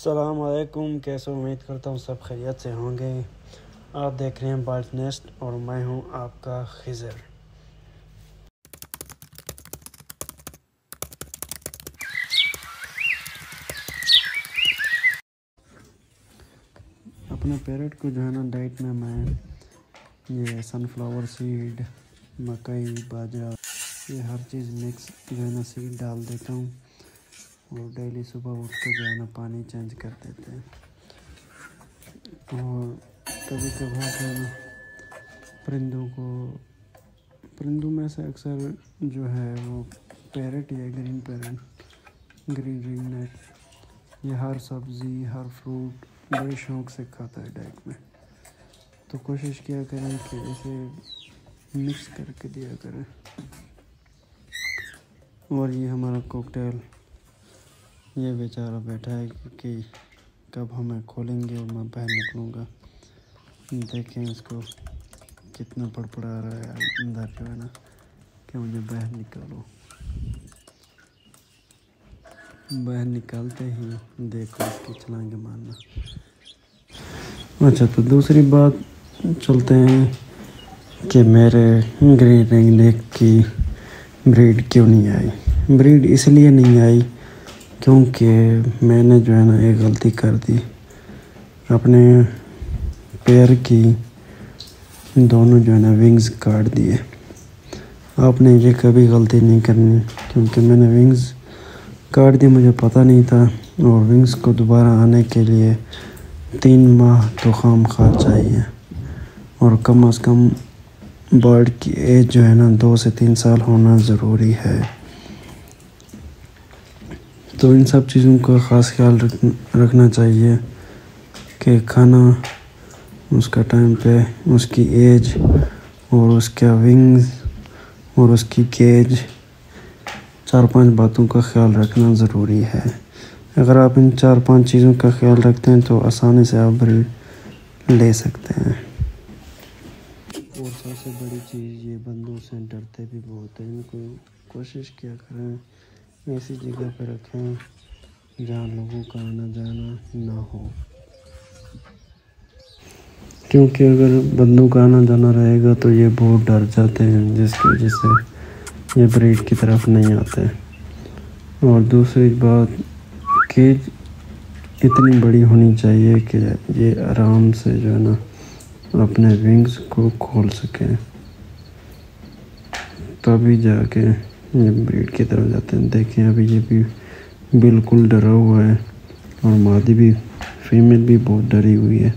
असलकुम कैसे उम्मीद करता हूँ सब खैरियत से होंगे। आप देख रहे हैं बर्ड नेस्ट और मैं हूँ आपका खिजर अपने पेरेट को जो है ना डाइट में मैं ये सनफ्लावर सीड मकई, बाजरा, ये हर चीज़ मिक्स जो है ना सीड डाल देता हूँ। और डेली सुबह उठ के जो है ना पानी चेंज कर देते हैं। और कभी कभार जो है परिंदों को, परिंदों में से अक्सर जो है वो पैरट या green parrot green ring neck ये हर सब्ज़ी, हर फ्रूट बड़े शौक से खाता है डाइट में। तो कोशिश किया करें कि इसे मिक्स करके दिया करें। और ये हमारा कोकटेल ये बेचारा बैठा है कि कब हमें खोलेंगे और मैं बाहर निकलूँगा। देखें इसको कितना पड़पड़ा रहा है अंदर जो है ना, कि मुझे बाहर निकालो बाहर निकालते ही देखो इसकी छलांगे मारना। अच्छा तो दूसरी बात चलते हैं कि मेरे ग्रीन रिंग नेक की ब्रीड क्यों नहीं आई? ब्रीड इसलिए नहीं आई क्योंकि मैंने जो है ना एक गलती कर दी। अपने पैर की दोनों जो है ना विंग्स काट दिए। आपने ये कभी गलती नहीं करनी, क्योंकि मैंने विंग्स काट दी मुझे पता नहीं था। और विंग्स को दोबारा आने के लिए तीन माह तो खाम खा चाहिए। और कम अज़ कम बर्ड की एज जो है ना, दो से तीन साल होना ज़रूरी है। तो इन सब चीज़ों का ख़ास ख्याल रख, रखना चाहिए कि खाना, उसका टाइम पे, उसकी एज और उसका विंग्स और उसकी केज चार पाँच बातों का ख्याल रखना ज़रूरी है। अगर आप इन चार पाँच चीज़ों का ख्याल रखते हैं तो आसानी से आप ब्रीड ले सकते हैं। और सबसे बड़ी चीज़ ये बंदों से डरते भी बहुत हैं। इनको कोशिश किया करें ऐसी जगह पर रखें जहाँ लोगों का आना जाना ना हो। क्योंकि अगर बंदों का आना जाना रहेगा तो ये बहुत डर जाते हैं, जिसकी वजह से ये ब्रीड की तरफ़ नहीं आते। और दूसरी बात केज इतनी बड़ी होनी चाहिए कि ये आराम से जो है ना अपने विंग्स को खोल सकें। तभी जाके ये ब्रीड की तरफ़ जाते हैं, देखें अभी ये भी बिल्कुल डरा हुआ है और मादी भी फीमेल भी बहुत डरी हुई है।